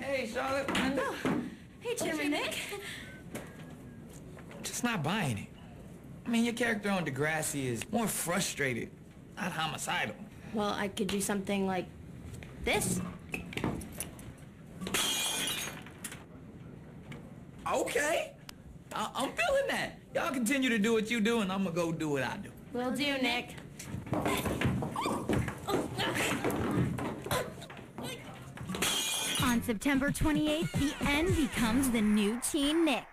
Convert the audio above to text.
Hey, Charlotte, Linda. Hey, Jimmy, Nick. Just not buying it. I mean, your character on Degrassi is more frustrated, not homicidal. Well, I could do something like this. Okay. I am feeling that. Y'all continue to do what you do, and I'm going to go do what I do. Will do, Nick. On September 28th, the N becomes the new Teen Nick.